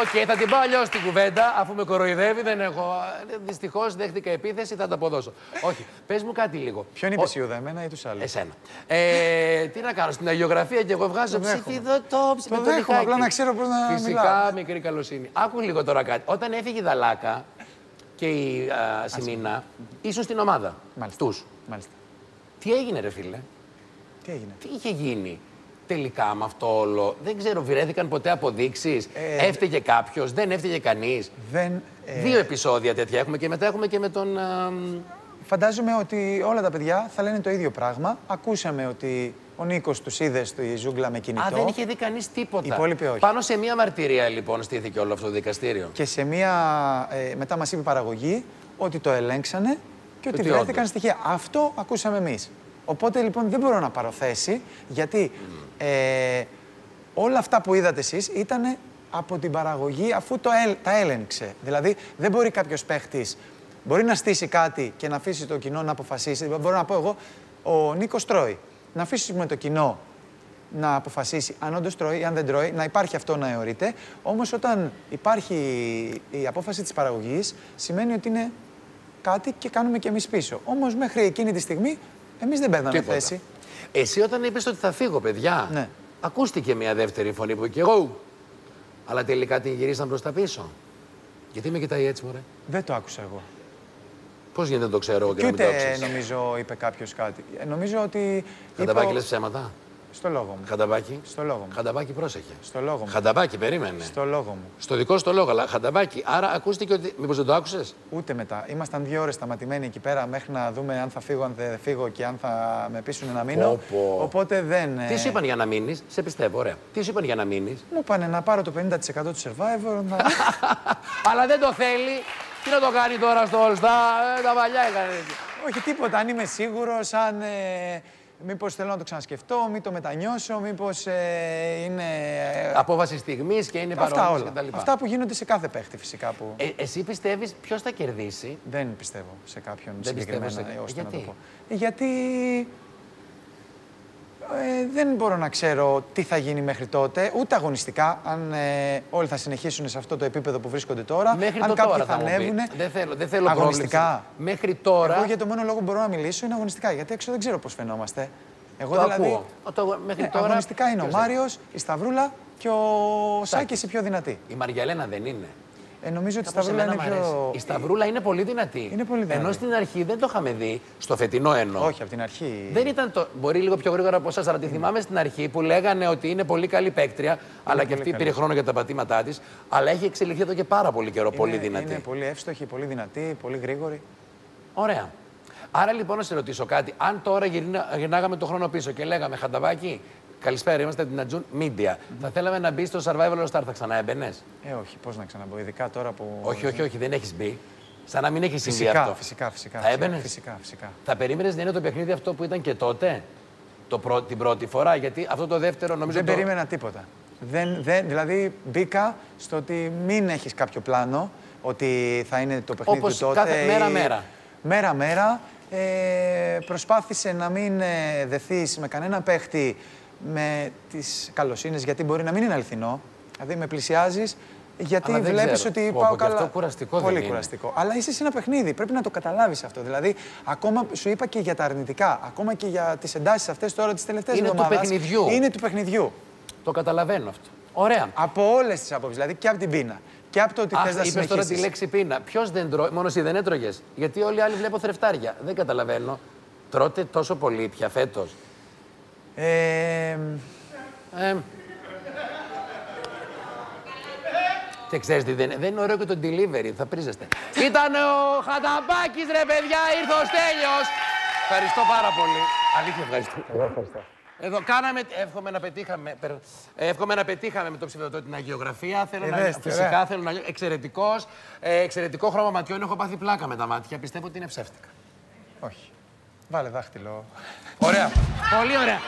Οκ, θα την πάω αλλιώς την κουβέντα, αφού με κοροϊδεύει. Δεν έχω. Δυστυχώς δέχτηκα επίθεση, θα τα αποδώσω. Όχι, πες μου κάτι λίγο. Ποιον είπες Ιούδα, εμένα ή τους άλλους; Εσένα. Ε, τι να κάνω, στην αγιογραφία και εγώ βγάζω ψηφιδωτό, Το δέχομαι, απλά να ξέρω πώς να Φυσικά, μιλάω. μικρή καλοσύνη. Άκου λίγο τώρα κάτι. Όταν έφυγε η Δαλάκα και η α, Σιμίνα, ήσουν στην ομάδα. Μάλιστα. Τους. Μάλιστα. Τι έγινε, ρε φίλε; Τι έγινε; Τι είχε γίνει; Τελικά με αυτό όλο. Δεν ξέρω, βρέθηκαν ποτέ αποδείξεις; Ε, έφταιγε κάποιος, δεν έφταιγε κανείς; Δεν, ε, Δύο επεισόδια τέτοια έχουμε και μετά έχουμε και με τον. α, μ, Φαντάζομαι ότι όλα τα παιδιά θα λένε το ίδιο πράγμα. Ακούσαμε ότι ο Νίκος τους είδε στη ζούγκλα με κινητό. Α, δεν είχε δει κανείς τίποτα. Οι υπόλοιποι όχι. Πάνω σε μία μαρτυρία λοιπόν στήθηκε όλο αυτό το δικαστήριο. Και σε μία. Ε, μετά μας είπε η παραγωγή ότι το ελέγξανε και ότι Ότι βρέθηκαν όντως. στοιχεία. Αυτό ακούσαμε εμείς. Οπότε λοιπόν δεν μπορώ να πάρω θέση γιατί ε, όλα αυτά που είδατε εσείς ήταν από την παραγωγή αφού το ελ- τα έλεγξε. Δηλαδή δεν μπορεί κάποιος παίχτης. Μπορεί να στήσει κάτι και να αφήσει το κοινό να αποφασίσει. Μπορώ να πω εγώ, ο Νίκος τρώει. Να αφήσουμε το κοινό να αποφασίσει αν όντως τρώει ή αν δεν τρώει, να υπάρχει αυτό να αιωρείται. Όμως όταν υπάρχει η απόφαση της παραγωγής, σημαίνει ότι είναι κάτι και κάνουμε κι εμείς πίσω. Όμως μέχρι εκείνη τη στιγμή εμείς δεν παίρναμε Τίποτα. θέση. Εσύ όταν είπες ότι θα φύγω, παιδιά, Ναι. ακούστηκε μια δεύτερη φωνή που και εγώ. Αλλά τελικά την γυρίσαν προς τα πίσω. Γιατί με κοιτάει έτσι, μωρέ; Δεν το άκουσα εγώ. Πώς γίνεται να το ξέρω εγώ και, Και να μην το ούτε άκουσες; νομίζω είπε κάποιος κάτι. Ε, Νομίζω ότι. είπε Χανταβάκι ο- λες ψέματα. Στο λόγο μου. Χανταβάκι. Στο λόγο μου. Χανταβάκι, πρόσεχε. Στο λόγο μου. Χανταβάκι, περίμενε. Στο λόγο μου. Στο δικό σου το λόγο, αλλά χανταβάκι. Άρα ακούστηκε ότι. Μήπως δεν το άκουσες; Ούτε μετά. Ήμασταν δύο ώρες σταματημένοι εκεί πέρα μέχρι να δούμε αν θα φύγω, αν δεν φύγω και αν θα με πείσουν να μείνω. Πω, πω. Οπότε δεν. Τι ε, σου είπαν για να μείνεις, σε πιστεύω, ωραία. Τι σου είπαν για να μείνεις; Μου είπανε να πάρω το 50% του survivor. Να... αλλά δεν το θέλει. Τι να το κάνει τώρα στο All Star, ε, τα παλιά έκανε. Όχι τίποτα. Αν είμαι σίγουρος, αν. Ε, μήπως θέλω να το ξανασκεφτώ, μην το μετανιώσω, μήπως ε, είναι. ε, Απόβαση στιγμής και είναι αυτά παρόμοιες όλα. κτλ. Αυτά που γίνονται σε κάθε παίχτη φυσικά. Που Ε, εσύ πιστεύεις ποιος θα κερδίσει; δεν πιστεύω σε κάποιον Δεν συγκεκριμένα. πιστεύω σε- ώστε να Γιατί; το πω. Ε, γιατί. Ε, δεν μπορώ να ξέρω τι θα γίνει μέχρι τότε, ούτε αγωνιστικά, αν ε, όλοι θα συνεχίσουν σε αυτό το επίπεδο που βρίσκονται τώρα. Μέχρι αν το κάποιοι τώρα θα θα μου πεις. ανέβουν. Δεν θέλω, δεν θέλω Αγωνιστικά. πρόβλεψη. Μέχρι τώρα. Εγώ για το μόνο λόγο που μπορώ να μιλήσω είναι αγωνιστικά, γιατί έξω δεν ξέρω πώς φαινόμαστε. Εγώ το δηλαδή. ακούω. Ο, το, μέχρι Ναι, τώρα. αγωνιστικά είναι ο ποιος θα- Μάριος, η Σταυρούλα και ο Σάκης η πιο δυνατή. Η Μαργιαλένα δεν είναι. Ε, νομίζω ότι η Κάπως Σταυρούλα εμένα είναι μ' αρέσει. πιο. Η Σταυρούλα είναι πολύ δυνατή. Είναι πολύ δυνατή. Ενώ στην αρχή δεν το είχαμε δει, στο φετινό εννοώ. Όχι, από την αρχή. Δεν ήταν το. Μπορεί λίγο πιο γρήγορα από εσάς, αλλά τη θυμάμαι στην αρχή που λέγανε ότι είναι πολύ καλή παίκτρια, αλλά και πολύ αυτή καλής. πήρε χρόνο για τα πατήματά της. Αλλά έχει εξελιχθεί εδώ και πάρα πολύ καιρό. Είναι- πολύ δυνατή. Είναι πολύ εύστοχη, πολύ δυνατή, πολύ γρήγορη. Ωραία. Άρα λοιπόν να σε ρωτήσω κάτι. Αν τώρα γυρνά, γυρνάγαμε το χρόνο πίσω και λέγαμε Χανταβάκι, καλησπέρα, είμαστε από την Ατζούν Media. Θα θέλαμε να μπει στο Survival All Star, θα ξανά έμπαινες; Ε, όχι, πώς να ξαναμπω, ειδικά τώρα που. Όχι, όχι, όχι, δεν έχεις μπει. Σαν να μην έχεις συμβεί Φυσικά, αυτό. φυσικά, φυσικά. Θα φυσικά, έμπαινες; Φυσικά, φυσικά. Θα περίμενες να είναι το παιχνίδι αυτό που ήταν και τότε, το πρω... την πρώτη φορά. Γιατί αυτό το δεύτερο νομίζω. Δεν το... περίμενα τίποτα. Δεν, δεν, δηλαδή μπήκα στο ότι μην έχεις κάποιο πλάνο, ότι θα είναι το παιχνίδι Όπως του τότε. κάθε ή- μέρα-μέρα. Μέρα-μέρα. Ε, προσπάθησε να μην ε, δεθείς με κανένα παίχτη με τις καλοσύνες, γιατί μπορεί να μην είναι αληθινό. Δηλαδή με πλησιάζεις, γιατί Αλλά δεν βλέπεις ξέρω. ότι Πω, πάω πω, και καλά. αυτό κουραστικό Πολύ δεν είναι. κουραστικό. Αλλά είσαι σε ένα παιχνίδι, πρέπει να το καταλάβεις αυτό. Δηλαδή, ακόμα σου είπα και για τα αρνητικά, ακόμα και για τις εντάσεις αυτές τώρα τις τελευταίες Είναι του εβδομάδες. παιχνιδιού. Είναι του παιχνιδιού. Το καταλαβαίνω αυτό. Ωραία. Από όλες τις απόψεις. Δηλαδή και από την πείνα. Και από το ότι θες Αχ, να είπες τώρα τη συνεχίσεις. λέξη πείνα. Ποιος δεν τρώει, μόνος εσύ δεν έτρωγες. Γιατί όλοι οι άλλοι βλέπω θρεφτάρια. Δεν καταλαβαίνω. Τρώτε τόσο πολύ πια φέτος. Ε, Ε, και ξέρεις τι δεν είναι. Δεν είναι ωραίο και το delivery. Θα πρίζεστε. Ήταν ο Χαταμπάκης, ρε παιδιά, ήρθε ο Στέλιος. Ευχαριστώ πάρα πολύ. Αλήθεια, ευχαριστώ. Εδώ κάναμε, εύχομαι να πετύχαμε, περ- εύχομαι να πετύχαμε με το ψηφιδωτό την αγιογραφία. Θέλω να, Είδες τι, φυσικά ωραία. θέλω να εξαιρετικός, ε, εξαιρετικό χρώμα ματιών. Έχω πάθει πλάκα με τα μάτια. Πιστεύω ότι είναι ψεύτικα. όχι. Βάλε δάχτυλο. Ωραία. Πολύ ωραία.